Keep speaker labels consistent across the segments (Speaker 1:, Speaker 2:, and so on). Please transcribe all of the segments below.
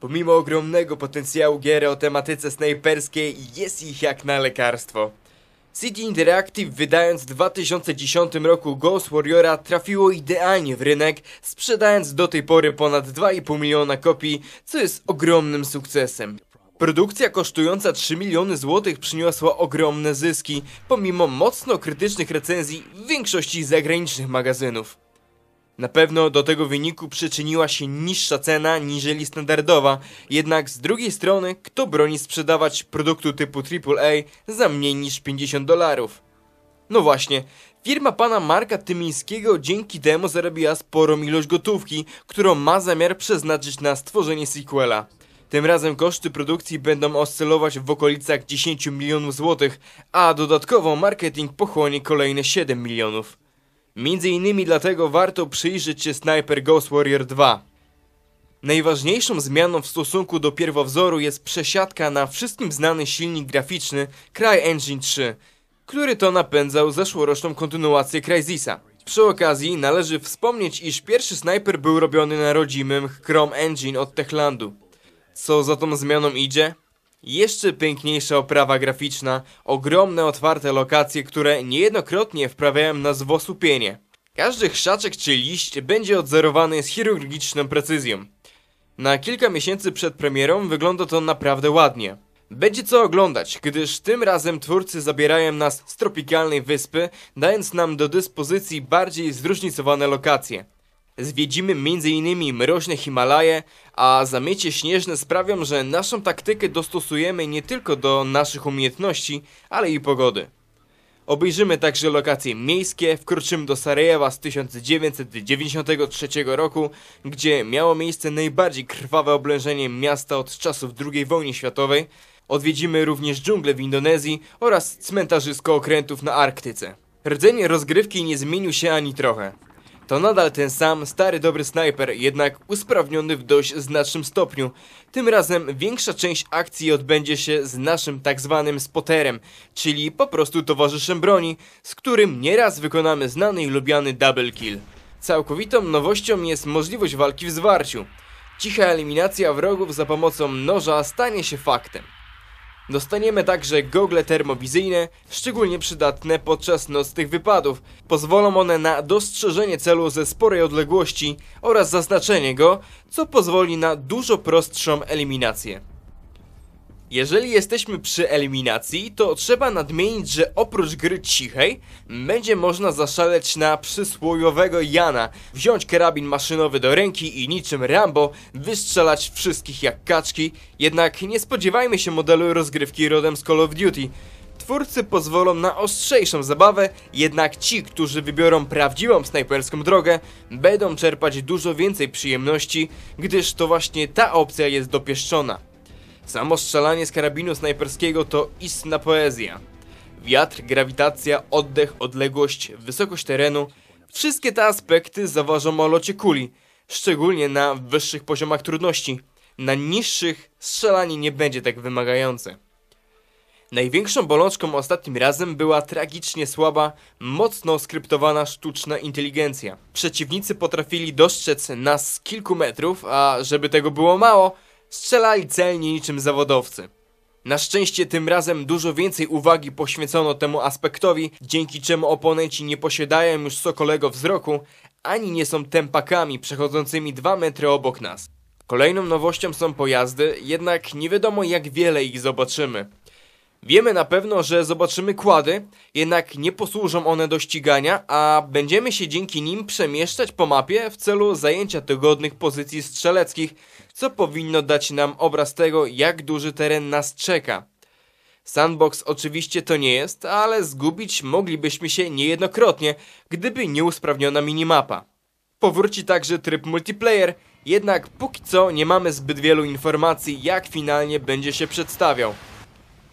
Speaker 1: Pomimo ogromnego potencjału gier o tematyce snajperskiej, jest ich jak na lekarstwo. CD Interactive wydając w 2010 roku Ghost Warriora trafiło idealnie w rynek, sprzedając do tej pory ponad 2,5 miliona kopii, co jest ogromnym sukcesem. Produkcja kosztująca 3 miliony złotych przyniosła ogromne zyski, pomimo mocno krytycznych recenzji w większości zagranicznych magazynów. Na pewno do tego wyniku przyczyniła się niższa cena niżeli standardowa, jednak z drugiej strony kto broni sprzedawać produktu typu AAA za mniej niż 50 dolarów? No właśnie, firma pana Marka Tymińskiego dzięki temu zarobiła sporą ilość gotówki, którą ma zamiar przeznaczyć na stworzenie sequela. Tym razem koszty produkcji będą oscylować w okolicach 10 milionów złotych, a dodatkowo marketing pochłonie kolejne 7 milionów. Między innymi dlatego warto przyjrzeć się Sniper Ghost Warrior 2. Najważniejszą zmianą w stosunku do pierwowzoru jest przesiadka na wszystkim znany silnik graficzny CryEngine 3, który to napędzał zeszłoroczną kontynuację Crysisa. Przy okazji należy wspomnieć, iż pierwszy Sniper był robiony na rodzimym Chrome Engine od Techlandu. Co za tą zmianą idzie? Jeszcze piękniejsza oprawa graficzna, ogromne otwarte lokacje, które niejednokrotnie wprawiają nas w osłupienie. Każdy chrzaczek czy liść będzie odzorowany z chirurgiczną precyzją. Na kilka miesięcy przed premierą wygląda to naprawdę ładnie. Będzie co oglądać, gdyż tym razem twórcy zabierają nas z tropikalnej wyspy, dając nam do dyspozycji bardziej zróżnicowane lokacje. Zwiedzimy m.in. mroźne Himalaje, a zamiecie śnieżne sprawią, że naszą taktykę dostosujemy nie tylko do naszych umiejętności, ale i pogody. Obejrzymy także lokacje miejskie, wkroczymy do Sarajewa z 1993 roku, gdzie miało miejsce najbardziej krwawe oblężenie miasta od czasów II wojny światowej. Odwiedzimy również dżunglę w Indonezji oraz cmentarzysko okrętów na Arktyce. Rdzeń rozgrywki nie zmienił się ani trochę. To nadal ten sam, stary dobry snajper, jednak usprawniony w dość znacznym stopniu. Tym razem większa część akcji odbędzie się z naszym tak zwanym spoterem, czyli po prostu towarzyszem broni, z którym nieraz wykonamy znany i lubiany double kill. Całkowitą nowością jest możliwość walki w zwarciu. Cicha eliminacja wrogów za pomocą noża stanie się faktem. Dostaniemy także gogle termowizyjne, szczególnie przydatne podczas nocnych wypadów. Pozwolą one na dostrzeżenie celu ze sporej odległości oraz zaznaczenie go, co pozwoli na dużo prostszą eliminację. Jeżeli jesteśmy przy eliminacji, to trzeba nadmienić, że oprócz gry cichej, będzie można zaszaleć na przysłowiowego Jana, wziąć karabin maszynowy do ręki i niczym Rambo wystrzelać wszystkich jak kaczki, jednak nie spodziewajmy się modelu rozgrywki rodem z Call of Duty. Twórcy pozwolą na ostrzejszą zabawę, jednak ci, którzy wybiorą prawdziwą snajperską drogę, będą czerpać dużo więcej przyjemności, gdyż to właśnie ta opcja jest dopieszczona. Samo strzelanie z karabinu snajperskiego to istna poezja. Wiatr, grawitacja, oddech, odległość, wysokość terenu wszystkie te aspekty zaważą o locie kuli, szczególnie na wyższych poziomach trudności. Na niższych strzelanie nie będzie tak wymagające. Największą bolączką ostatnim razem była tragicznie słaba, mocno skryptowana sztuczna inteligencja. Przeciwnicy potrafili dostrzec nas z kilku metrów, a żeby tego było mało, strzelali celnie niczym zawodowcy. Na szczęście tym razem dużo więcej uwagi poświęcono temu aspektowi, dzięki czemu oponenci nie posiadają już sokolego wzroku, ani nie są tempakami przechodzącymi 2 metry obok nas. Kolejną nowością są pojazdy, jednak nie wiadomo jak wiele ich zobaczymy. Wiemy na pewno, że zobaczymy kłady, jednak nie posłużą one do ścigania, a będziemy się dzięki nim przemieszczać po mapie w celu zajęcia dogodnych pozycji strzeleckich, co powinno dać nam obraz tego, jak duży teren nas czeka. Sandbox oczywiście to nie jest, ale zgubić moglibyśmy się niejednokrotnie, gdyby nie usprawniona minimapa. Powróci także tryb multiplayer, jednak póki co nie mamy zbyt wielu informacji, jak finalnie będzie się przedstawiał.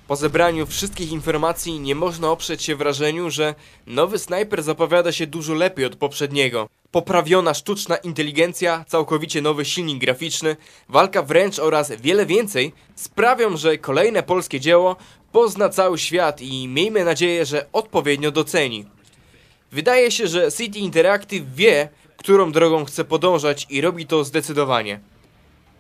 Speaker 1: Po zebraniu wszystkich informacji nie można oprzeć się wrażeniu, że nowy snajper zapowiada się dużo lepiej od poprzedniego. Poprawiona sztuczna inteligencja, całkowicie nowy silnik graficzny, walka wręcz oraz wiele więcej sprawią, że kolejne polskie dzieło pozna cały świat i miejmy nadzieję, że odpowiednio doceni. Wydaje się, że City Interactive wie, którą drogą chce podążać i robi to zdecydowanie.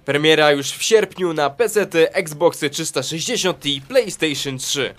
Speaker 1: Premiera już w sierpniu na PC, Xboxy 360 i PlayStation 3.